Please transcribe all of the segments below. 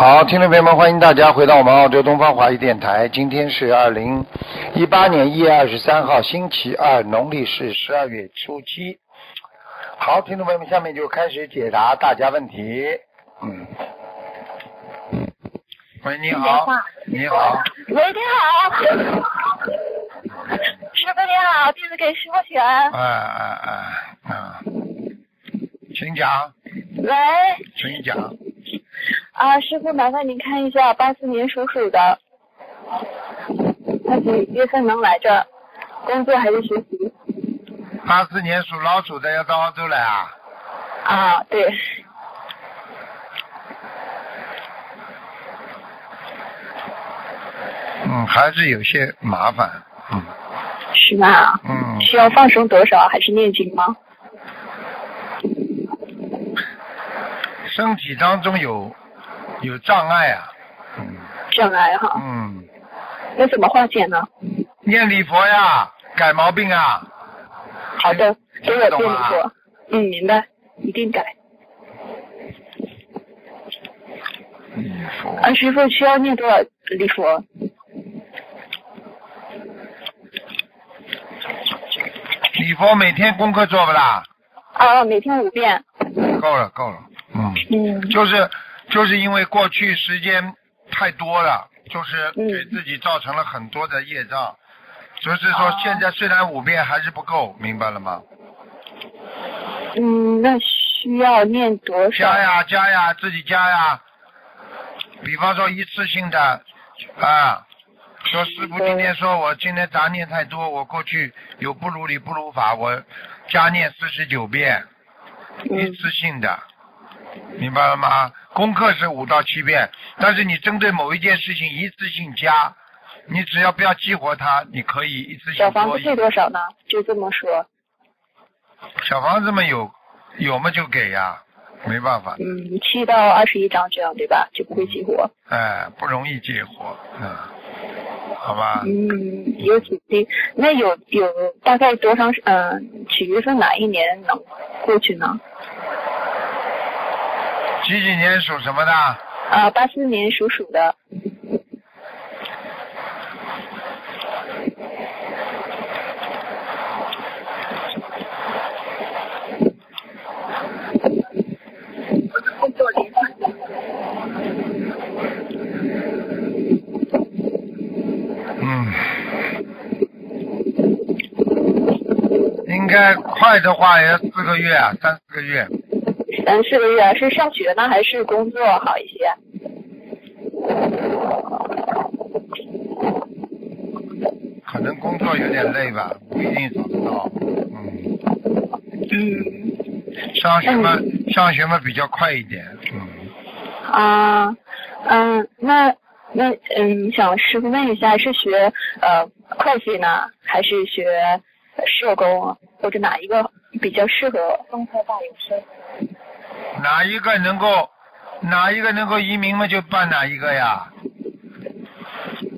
好，听众朋友们，欢迎大家回到我们澳洲东方华语电台。今天是二零一八年一月二十三号，星期二，农历是十二月初七。好，听众朋友们，下面就开始解答大家问题。嗯。喂，你好，你好，喂，你好，师傅你好，弟子给师傅请安。哎哎哎，啊，请讲，喂，请讲，啊，师傅麻烦您看一下八四年属鼠的，他几月份能来这儿？工作还是学习？八四年属老鼠的要到澳洲来啊？啊，对，嗯，还是有些麻烦，嗯是吗？嗯，需要放生多少？还是念经吗？身体当中有有障碍啊，嗯障碍哈，嗯，那怎么化解呢？念礼佛呀，改毛病啊，好的，给我听得懂吗便利佛。嗯，明白，一定改。礼佛啊，师傅需要念多少礼佛？礼佛每天功课做不啦？啊，每天五遍。够了够了，嗯，嗯，就是就是因为过去时间太多了，就是嗯。给自己造成了很多的业障，就是说哦。现在虽然五遍还是不够，明白了吗？嗯，那需要念多少？加呀加呀，自己加呀。比方说一次性的啊，说师傅今天说我今天杂念太多，我过去有不如理不如法，我加念四十九遍，一嗯次性的，明白了吗？功课是五到七遍，但是你针对某一件事情一次性加，你只要不要激活它，你可以一次性小房子配多少呢？就这么说。小房子嘛有有嘛就给呀，没办法，嗯，七到二十一张这样对吧？就不会激活。哎，不容易激活，嗯，好吧，嗯，有几滴？那有有大概多长时？嗯，几月份哪一年能过去呢？几几年属什么的？啊，八四年属鼠的。嗯，应该快的话也要四个月啊，三四个月。三四个月啊，是上学呢还是工作好一些？可能工作有点累吧，不一定找得到。嗯，嗯。上学嘛，上学嘛比较快一点。嗯，啊，嗯，那那嗯，想师傅问一下，是学呃会计呢，还是学社工啊，或者哪一个比较适合东科大有生？哪一个能够哪一个能够移民嘛，就办哪一个呀。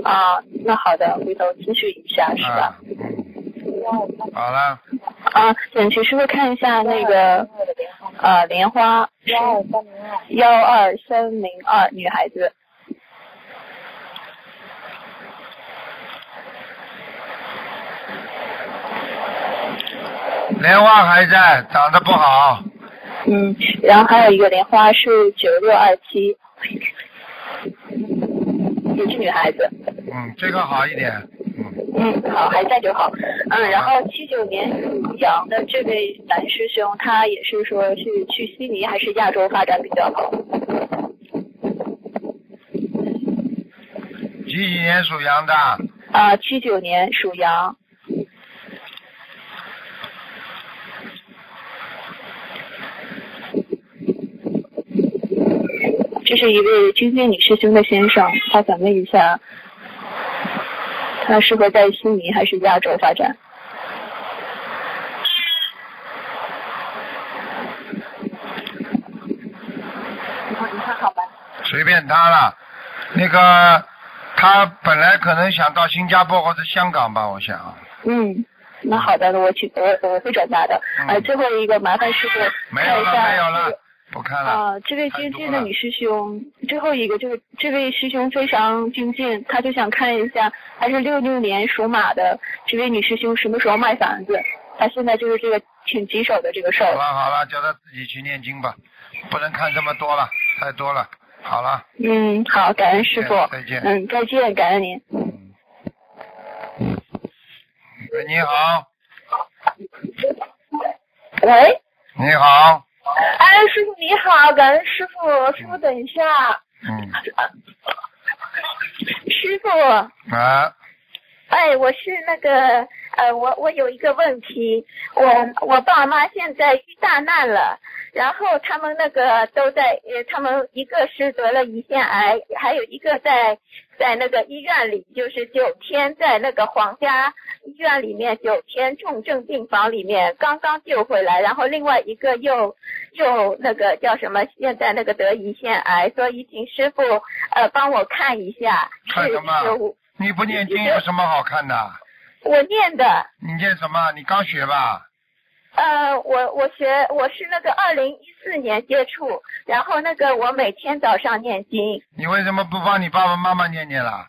啊，那好的，回头咨询一下是吧好了，啊，请请师傅看一下那个呃莲花幺二三零二女孩子，莲花还在，长得不好。嗯，然后还有一个莲花是九六二七，也是女孩子。嗯，这个好一点。嗯，嗯，好，还在就好。嗯，然后七九年属羊的这位男师兄，他也是说是去悉尼还是亚洲发展比较好？几几年属羊的？啊，七九年属羊。这是一位君君女师兄的先生，他想问一下，他适合在悉尼还是亚洲发展？你看，好吧？随便他了。那个，他本来可能想到新加坡或者香港吧，我想。嗯，那好的，我去，我我会转达的。嗯呃，最后一个麻烦师傅没有了。没有了，不看了。啊，这位精进的女师兄，最后一个就是这位师兄非常精进，他就想看一下，还是六六年属马的这位女师兄什么时候卖房子？他现在就是这个挺棘手的这个事儿。好了好了，叫他自己去念经吧，不能看这么多了，太多了。好了，嗯，好，感恩师傅。再见。嗯，再见，感恩您。喂，你好。喂。你好。哎，师傅你好，感恩师傅，师傅等一下。嗯。师傅。啊。哎，我是那个呃，我我有一个问题，我我爸妈现在遇大难了。然后他们那个都在，呃，他们一个是得了胰腺癌，还有一个在在那个医院里，就是九天在那个皇家医院里面九天重症病房里面刚刚救回来，然后另外一个又又那个叫什么，现在那个得胰腺癌，所以请师傅呃帮我看一下。看什么？你不念经有什么好看的？我念的。你念什么？你刚学吧？呃，我我学我是那个二零一四年接触，然后那个我每天早上念经。你为什么不帮你爸爸妈妈念念了？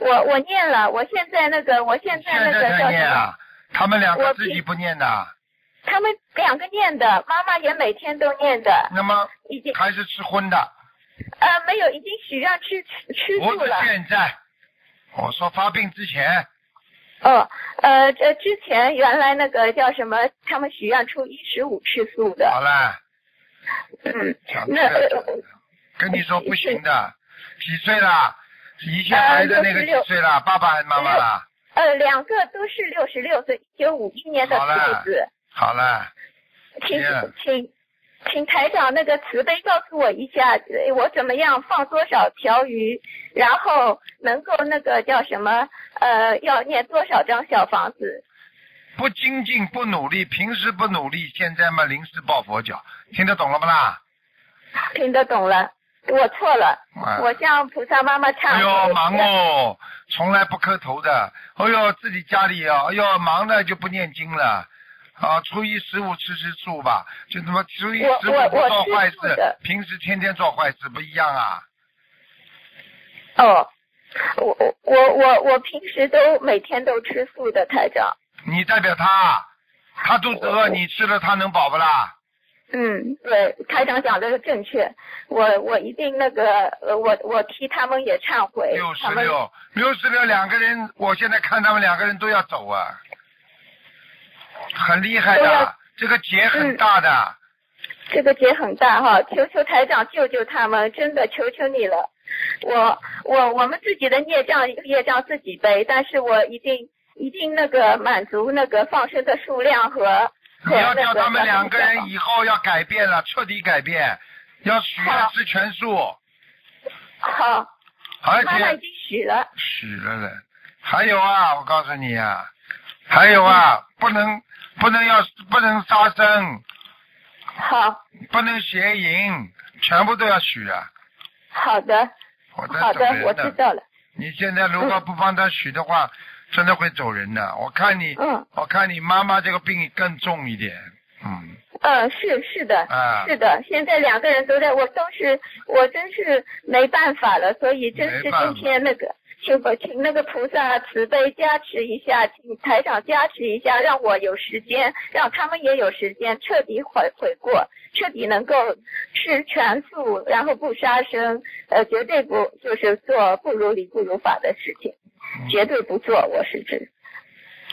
我我念了，我现在那个我现在那个叫什么？他们两个自己不念的。他们两个念的，妈妈也每天都念的。那么已经还是吃荤的？呃，没有，已经许愿吃吃素了。我现在，我说发病之前。哦，呃，这之前原来那个叫什么？他们许愿出一十五吃素的。好了。嗯。那跟你说不行的，几岁了？以前孩的那个几岁了？爸爸还是妈妈了？呃，两个都是六十六岁，一九五一年的兔子。好了。请请请台长那个慈悲告诉我一下，我怎么样放多少条鱼，然后能够那个叫什么？呃，要念多少张小房子？不精进，不努力，平时不努力，现在嘛临时抱佛脚，听得懂了不啦？听得懂了，我错了，我向菩萨妈妈忏悔。哎呦，忙哦，从来不磕头的。哎呦，自己家里啊，哎呦，忙的就不念经了。啊，初一十五吃吃素吧，就他妈初一十五不做坏事，平时天天做坏事不一样啊。哦。我我我我我平时都每天都吃素的台长。你代表他，他肚子饿，你吃了他能饱不啦？嗯，对，台长讲的是正确，我我一定那个呃我我替他们也忏悔。六十六，六十六两个人，我现在看他们两个人都要走啊，很厉害的，这个劫很大的。这个劫很大哈，求求台长救救他们，真的求求你了。我我我们自己的孽障业障自己背，但是我一定一定那个满足那个放生的数量和你要叫他们两个人以后要改变了，彻底改变，要许愿吃全素。好。而且。妈妈已经许了。许了了，还有啊，我告诉你啊，还有啊，不能不能要不能杀生。好。不能邪淫，全部都要许啊。好的，好的，我知道了。你现在如果不帮他许的话，真的会走人的。我看你，嗯，我看你妈妈这个病更重一点，嗯。嗯，是是的，啊，是的。现在两个人都在，我都是，我真是没办法了，所以真是今天那个。请请那个菩萨慈悲加持一下，请台长加持一下，让我有时间，让他们也有时间彻底悔悔过，彻底能够吃全素，然后不杀生，呃，绝对不就是做不如理不如法的事情，绝对不做，我是指。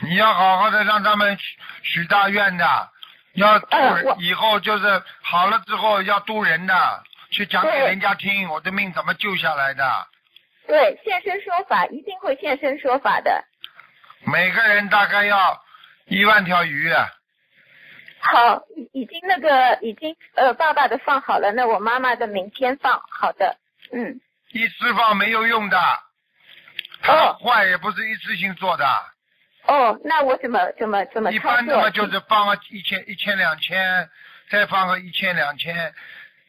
你要好好的让他们许许大愿的，要以后就是好了之后要渡人的，去讲给人家听，我的命怎么救下来的。对，现身说法一定会现身说法的。每个人大概要一万条鱼。好，已已经那个已经呃，爸爸的放好了，那我妈妈的明天放好的，嗯。一次放没有用的。哦。坏也不是一次性做的。哦，那我怎么怎么怎么一般的话就是放个一千一千两千，再放个一千两千。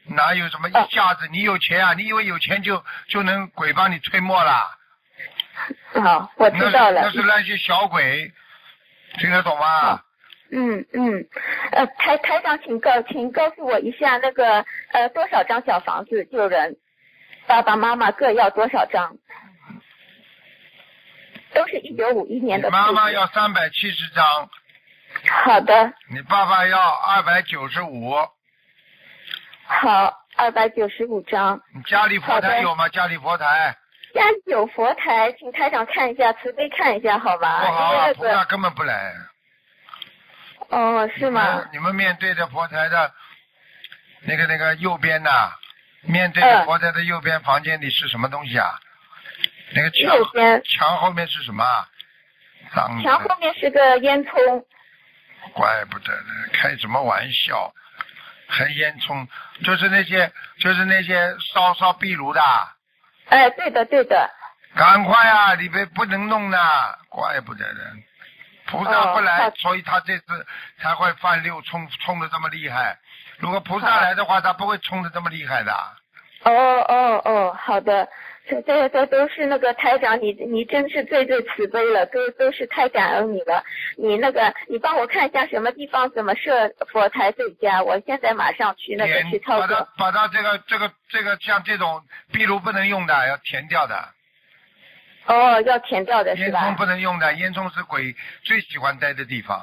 哪有什么一下子？你有钱啊？你以为有钱就就能鬼帮你吹墨了？好，我知道了。那是那些小鬼，听得懂吗？嗯嗯，呃，台台长，请告请告诉我一下那个呃多少张小房子救人？爸爸妈妈各要多少张？都是一九五一年的。妈妈要三百七十张。好的。你爸爸要二百九十五。好，二百九十五张。你家里佛台有吗？家里佛台。家里有佛台，请台长看一下，慈悲看一下，好吧？不好，菩萨根本不来。哦，是吗？你们面对着佛台的那个那个右边呐，面对着佛台的右边房间里是什么东西啊？那个墙墙后面是什么？墙后面是个烟囱。怪不得呢，开什么玩笑？还烟囱，就是那些就是那些烧烧壁炉的。哎，对的对的。赶快啊，里边不能弄的，怪不得呢。菩萨不来，所以他这次才会犯六冲冲的这么厉害。如果菩萨来的话，他不会冲的这么厉害的。哦哦哦，好的。这这这都是那个台长，你你真是最最慈悲了，都都是太感恩你了。你那个，你帮我看一下什么地方怎么设佛台最佳？我现在马上去那个去操作。把它把它这个这个这个像这种壁炉不能用的，要填掉的。哦，要填掉的是吧？烟囱不能用的，烟囱是鬼最喜欢待的地方。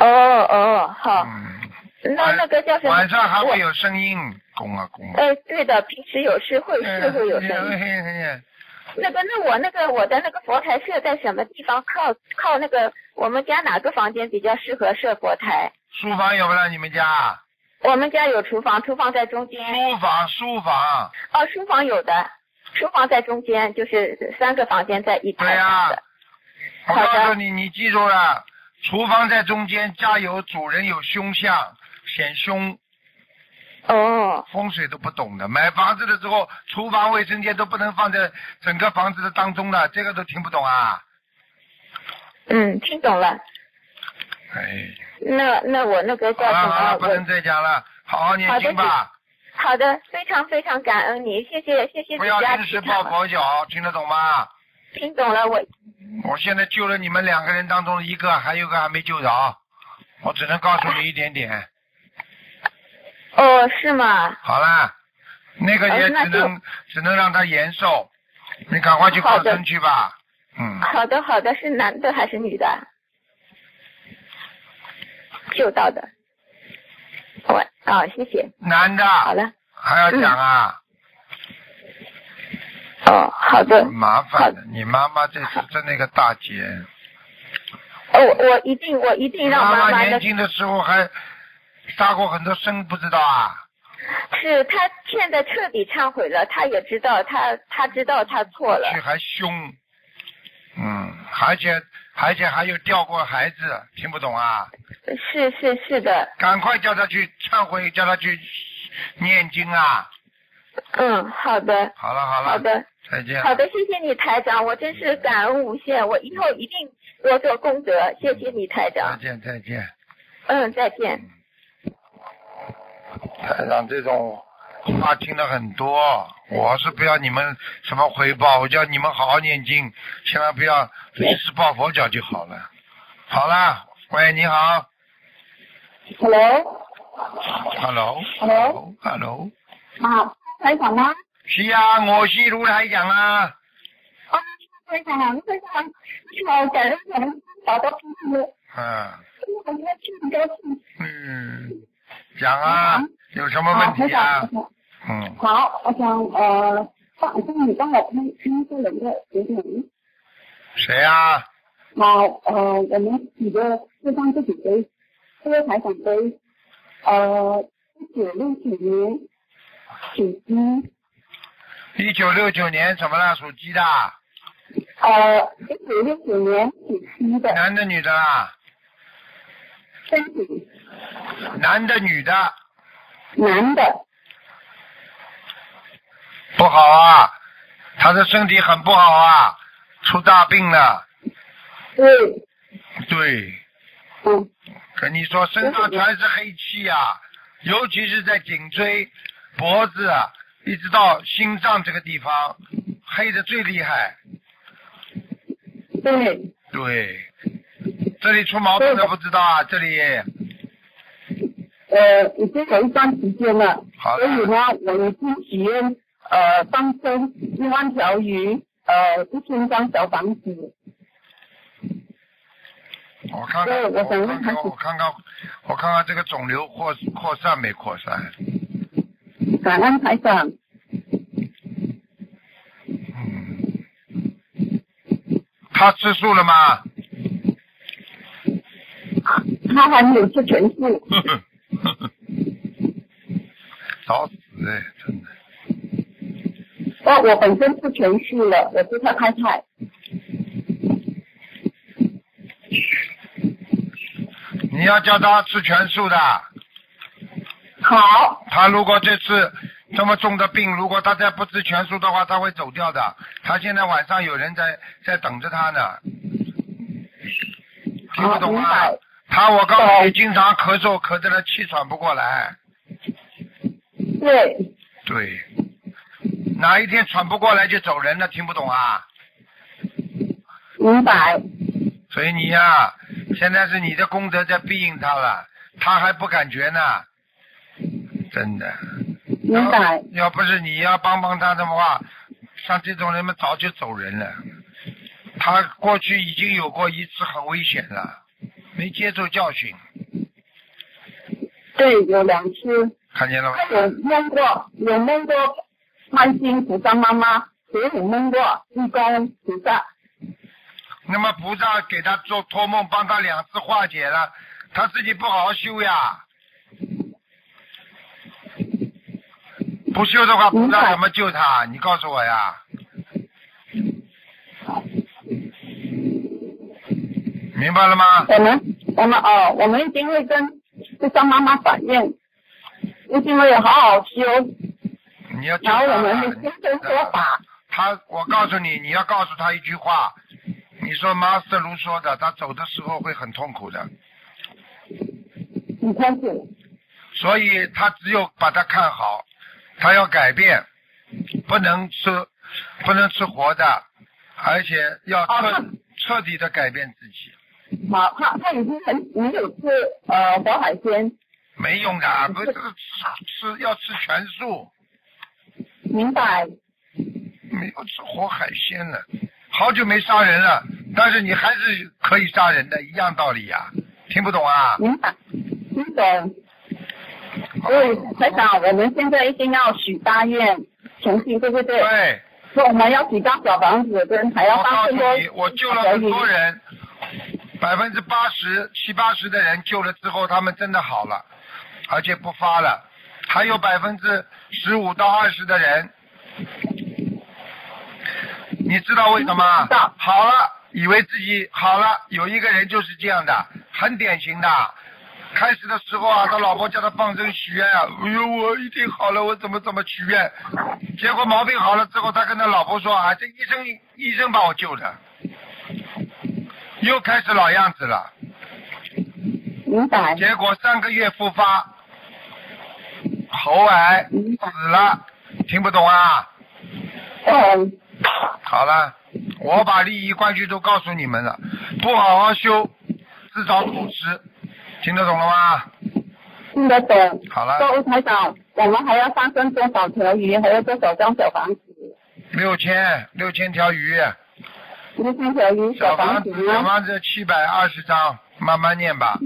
哦哦，好。嗯。那那个叫什么？晚上还会有声音，拱啊拱。哎，对的，平时有时会是会有声音。那个，那我那个我的那个佛台设在什么地方？靠靠那个我们家哪个房间比较适合设佛台？书房有不啦？你们家？我们家有厨房，厨房在中间。书房，书房。哦，书房有的，书房在中间，就是三个房间在一排。对呀。我告诉你，你记住了，厨房在中间，家有主人有凶相。显凶哦，风水都不懂的，买房子的时候，厨房卫生间都不能放在整个房子的当中的，这个都听不懂啊？嗯，听懂了。哎。那那我那个叫什么？好了，不能再讲了，好好念经吧。好的，非常非常感恩你，谢谢谢谢。不要临时抱佛脚，听得懂吗？听懂了，我。我现在救了你们两个人当中一个，还有个还没救着，我只能告诉你一点点。哦，是吗？好啦，那个也只能只能让他延寿，你赶快去放生去吧。嗯。好的，好的，是男的还是女的？救到的。我啊，谢谢。男的。好了。还要讲啊？哦，好的。麻烦了，你妈妈这次真那个大姐。哦，我一定，我一定让妈妈年轻的时候还。杀过很多生，不知道啊？是他现在彻底忏悔了，他也知道他他知道他错了。还凶，嗯，而且而且还有掉过孩子，听不懂啊？是是是的。赶快叫他去忏悔，叫他去念经啊！嗯，好的。好了好了。好的。再见。好的，谢谢你台长，我真是感恩无限，我以后一定多做功德，谢谢你台长。再见再见。嗯，再见。台上这种话听了很多，我是不要你们什么回报，我叫你们好好念经，千万不要临时抱佛脚就好了。好了，喂，你好。Hello。Hello。Hello。Hello。啊，台长吗？是啊，我是卢台长啊。啊，台长，台长，你好，感恩感恩，打到平时。嗯。我很高兴，很高兴。嗯。讲啊，有什么问题啊？嗯。好，我想呃，放帮你帮我看看这人的有点。谁啊？好，呃，我们几个四方自己杯，这个台长杯，呃，一九六九年属鸡。一九六九年怎么了？属鸡的。呃，一九六九年属鸡的。男的女的啦？身体。男的女的？男的。不好啊，他的身体很不好啊，出大病了。对。对。嗯。跟你说，身上全是黑气啊，尤其是在颈椎、脖子，一直到心脏这个地方，黑的最厉害。对。对。这里出毛病对。的的不知道啊，这里。呃，已经有一段时间了，好所以，呢，我已经许愿呃放生一万条鱼，呃一千张小房子。我看看，我看看，我看看，我看看这个肿瘤扩扩散没扩散？感恩台长，嗯，他吃素了吗？他还没有吃全素。呵呵呵呵，找死哎，真的。哦，我本身是全素了，我是他太太。你要叫他吃全素的。好，他如果这次这么重的病，如果他再不吃全素的话，他会走掉的。他现在晚上有人在在等着他呢，听不懂啊？他我告诉你，经常咳嗽，咳得他气喘不过来。对，对，哪一天喘不过来就走人了，听不懂啊？明白。所以你呀、现在是你的功德在庇应他了，他还不感觉呢，真的。明白。要不是你要帮帮他的话，像这种人们早就走人了。他过去已经有过一次很危险了，没接受教训，对，有两次，看见了吗他？有梦过，有梦过观世音菩萨妈妈，也有梦过地公菩萨。那么菩萨给他做托梦，帮他两次化解了，他自己不好好修呀。不修的话，菩萨怎么救他？你告诉我呀。明白了吗？我们我们哦，我们一定会跟菩萨妈妈反映，一定会好好修，你要救然后我们会现身说法。他，我告诉你，你要告诉他一句话，你说马斯卢说的，他走的时候会很痛苦的，你相信，所以他只有把他看好，他要改变，不能吃，不能吃活的，而且要哦彻、那彻底的改变自己，好，他他已经很没有吃呃活海鲜，没用的，不是吃吃要吃全素，明白？没有吃活海鲜了，好久没杀人了，但是你还是可以杀人的，一样道理呀、听不懂啊？明白？听懂？所以台长，我们现在一定要许大愿，重新对不对？对。说我们要几张小房子，跟还要我告诉放更多你，我救了很多人，百分之八十、七八十的人救了之后，他们真的好了，而且不发了。还有百分之十五到二十的人，你知道为什么？好了，以为自己好了，有一个人就是这样的，很典型的。开始的时候啊，他老婆叫他放生许愿啊，哎呦，我一定好了，我怎么怎么许愿？结果毛病好了之后，他跟他老婆说啊，这医生医生把我救的，又开始老样子了。明白？结果上个月复发，喉癌？死了，听不懂啊？嗯，好了，我把利益关系都告诉你们了，不好好修，自找苦吃，听得懂了吗？听得懂。好了，各位台长，我们还要放生多少条鱼，还有多少张小房子？六千六千条鱼，六千条鱼小房房子小？房子七百二十张，慢慢念吧，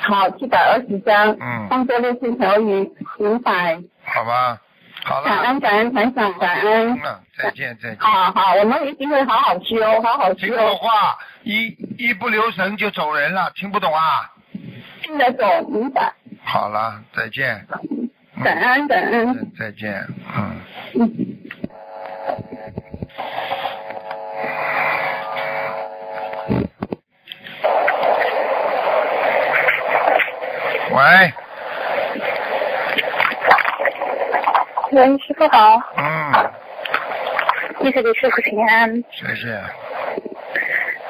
好，七百二十张。嗯放这六千条鱼，五百？好吧？好了，感恩感恩团长，感恩。嗯，再见再见。好好，我们一定会好好修，好好修听我修，话，一一不留神就走人了，听不懂啊？听得懂，明白？好了，再见。嗯感恩感恩。再再见，嗯。嗯。喂，喂，师傅好，嗯，弟子给师傅请安。谢谢。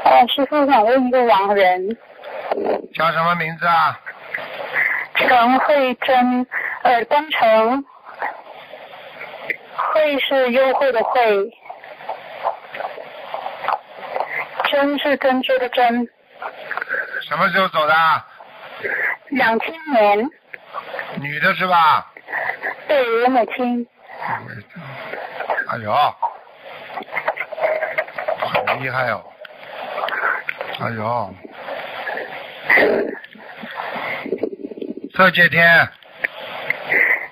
呃，师傅想问一个亡人，叫什么名字啊？陈慧珍，呃，工程，慧是优惠的慧，珍是珍珠的珍，什么时候走的？两千年，女的是吧？对我母亲。哎呦，很厉害哦！哎呦，这几天，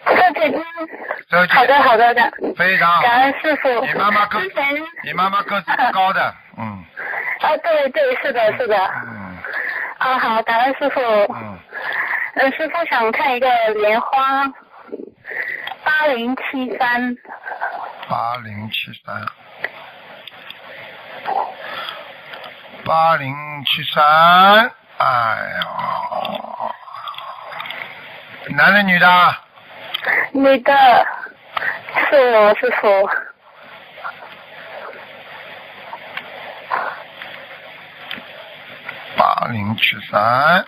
这几天。好的，好的的。非常。感恩师傅。你妈妈个。你妈妈个子高的，嗯。啊，对对，是的，是的。嗯。啊，好，感恩师傅。嗯。呃，师傅想看一个莲花，八零七三。八零七三。八零七三，哎呀，男的女的？女的，是我师傅。八零七三，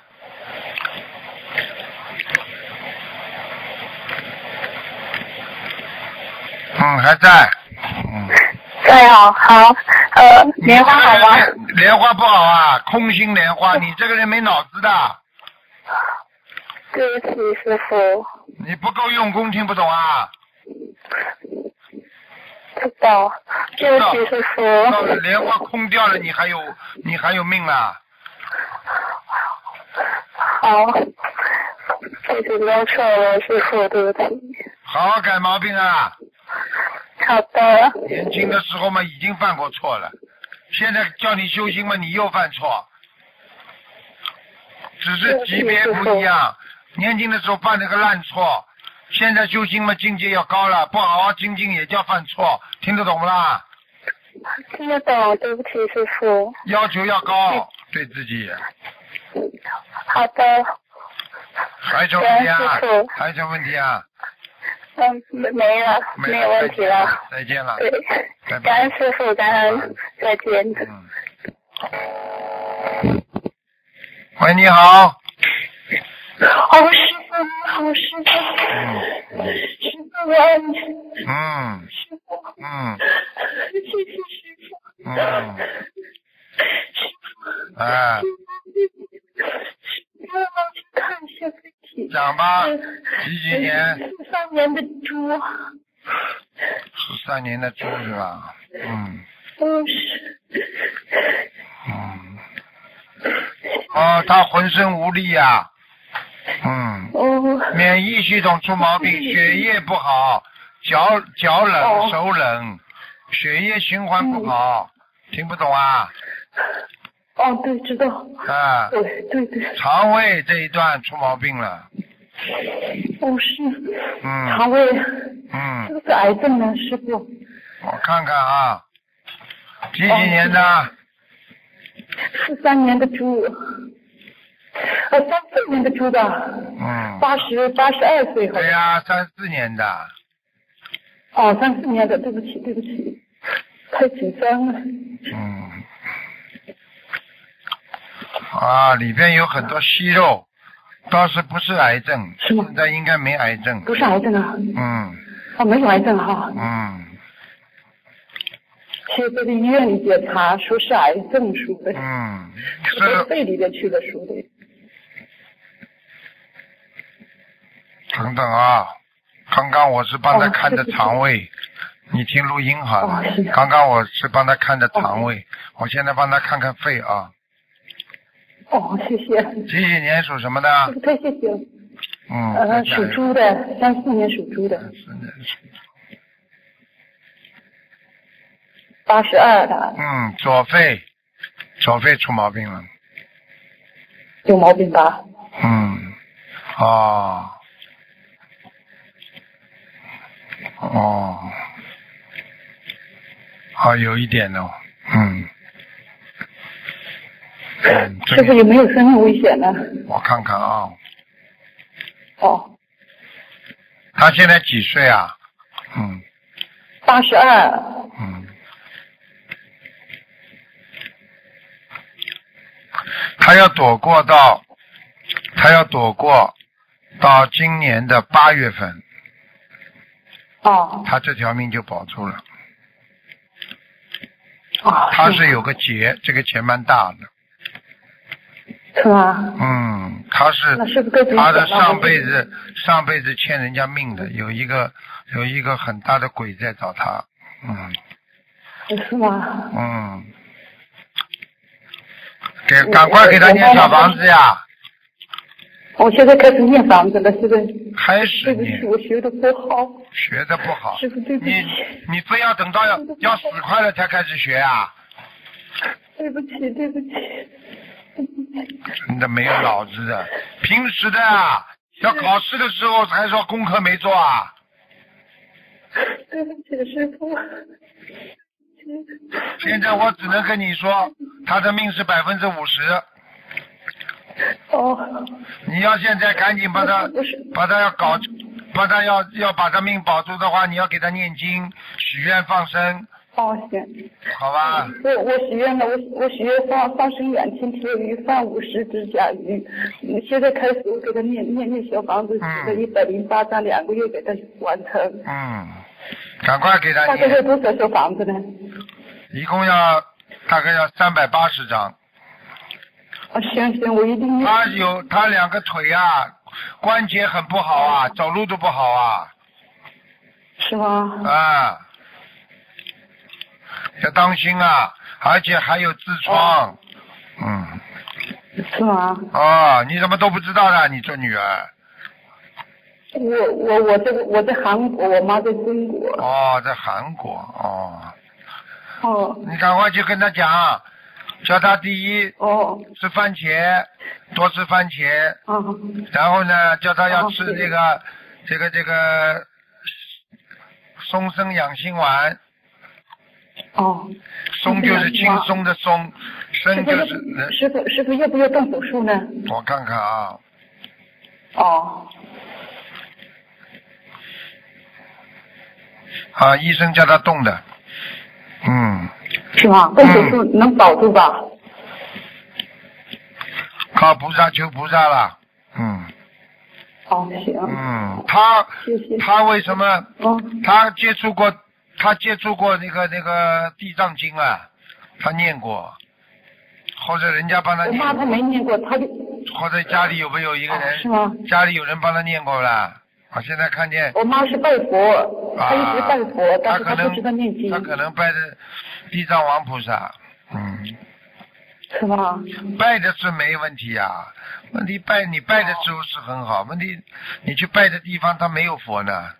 嗯，还在，嗯。对哦，好，呃，莲花好吗？莲花不好啊，空心莲花，你这个人没脑子的。对不起，师傅。你不够用功，听不懂啊？知道，对不起，师傅。莲花空掉了，你还有你还有命了。好，这次要错了，师傅，对不起。好好改毛病啊！好的。年轻的时候嘛，已经犯过错了，现在叫你修心嘛，你又犯错，只是级别不一样。年轻的时候犯了个烂错，现在修心嘛，境界要高了，不好好精进也叫犯错，听得懂不啦？听得懂，对不起，师傅。要求要高，对自己。好的。还有什么问题啊？还有什么问题啊？嗯，没没了，没有问题了。再见了。对，感恩师傅，感恩，再见。嗯。喂，你好。好师傅，你好师傅。嗯。师傅，我爱你。嗯。师傅。嗯。谢谢师傅。嗯。师傅。哎。讲吧。几几年？四三年的猪。十三年的猪是吧？嗯。嗯是。嗯。哦，他浑身无力呀。嗯。哦。免疫系统出毛病，血液不好，脚脚冷手冷，血液循环不好，听不懂啊？哦，对，知道。啊。对对对。肠胃这一段出毛病了。哦，是。嗯。肠胃。嗯。是不是癌症呢，师傅？我看看啊。几几年的？四三年的猪。呃，三四年的猪的。嗯。八十八十二岁。对呀，三四年的。哦，三四年的，对不起，对不起，太紧张了。嗯。啊，里边有很多息肉，倒是不是癌症，是吗？现在应该没癌症。不是癌症啊。嗯。哦，没有癌症哈。嗯。去这个医院里检查，说是癌症说的。嗯。是。肺里边去的说的。等等啊，刚刚我是帮他看的肠胃，你听录音好了。刚刚我是帮他看的肠胃，我现在帮他看看肺啊。哦，谢谢。几几年属什么的？太谢谢了。嗯。呃，属猪的，三四年属猪的。三四年属。八十二的。嗯，左肺，左肺出毛病了。有毛病吧？嗯，哦，哦，哦，有一点哦，嗯。师傅有没有生命危险呢？我看看啊。哦。他现在几岁啊？嗯。八十二。嗯。他要躲过到，他要躲过到今年的八月份。哦。他这条命就保住了。啊。他是有个劫，这个劫蛮大的。是吗？嗯，他是他的上辈子上辈子欠人家命的，有一个有一个很大的鬼在找他，嗯。是吗？嗯，给赶快给他念小房子呀，我现在开始念房子了，现在开始对不起，念，我学的不好，学的不好，师傅对不你，你非要等到要要死快了才开始学啊？对不起，对不起，真的没有脑子的，平时的啊，要考试的时候还说功课没做啊？对不起，师傅。现在我只能跟你说，他的命是百分之五十，哦，你要现在赶紧把他把他要搞，把他要要把他命保住的话，你要给他念经、许愿、放生，哦，行。好吧？我我许愿了，我我许愿放放生两千条鱼，放五十只甲鱼。嗯现在开始我给他念念念小房子，嗯写了一百零八张，两个月给他完成。嗯，赶快给他大概要念，多少小房子呢？一共要大概要三百八十张。啊，行行，我一定念。他有他两个腿啊，关节很不好啊，走路都不好啊。是吗？啊，要当心啊，而且还有痔疮。嗯，是吗？哦，你怎么都不知道的？你这女儿？我我我在我在韩国，我妈在中国。哦，在韩国。哦，哦你赶快去跟他讲，叫他第一哦吃番茄，多吃番茄，啊然后呢，叫他要吃这个这个这个松生养心丸。哦。松就是轻松的松，师傅要生就是师傅师傅要不要动手术呢？我看看啊，哦啊，医生叫他动的，嗯，是吗？动手术能保住吧？靠菩萨求菩萨了，嗯哦，行，嗯，他谢谢。他为什么哦他接触过他接触过那个那个地藏经啊，他念过，或者人家帮他我妈她，没念过，她就或者家里有没有一个哦人，是吗？家里有人帮他念过啦？我现在看见我妈是拜佛，她一直拜佛，他但是可能她不知道念经他，可能拜的地藏王菩萨，嗯。是吗？拜的是没问题呀、问题拜你拜的时候是很好，问题你去拜的地方他没有佛呢，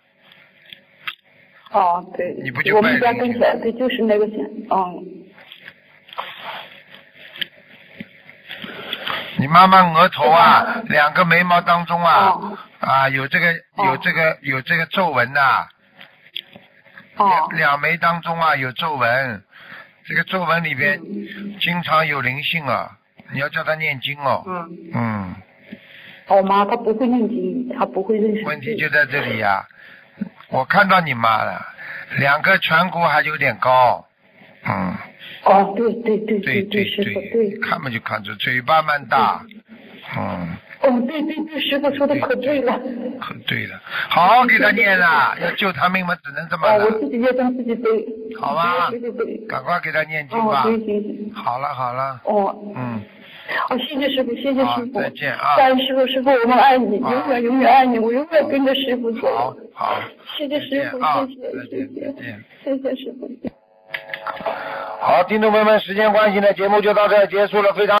哦，对。你不，就我们家跟前对，就是那个县，嗯，你妈妈额头啊，两个眉毛当中啊哦。啊有这个哦。有这个有这个皱纹呐、哦。两两眉当中啊有皱纹，这个皱纹里边嗯。经常有灵性啊，你要叫他念经哦，嗯，嗯，我妈她不会念经，她不会认识字。问题就在这里呀、我看到你妈了，两个颧骨还有点高，嗯。哦，对对对对对，师傅对，看嘛就看出嘴巴蛮大，嗯，哦对对对，师傅说的可对了。可对了，好好给他念啦，要救他命嘛，只能这么哦，我了，自己要当自己背。好吧对对对。赶快给他念经哦，吧。好了好了，哦，嗯，哦，谢谢师傅，谢谢师傅。再见啊感恩师傅，师傅，我们爱你，啊永远永远爱你，我永远跟着师傅走。好，谢谢师傅，谢谢再见谢谢，谢谢师傅。好，听众朋友们，时间关系呢，节目就到这儿结束了，非常。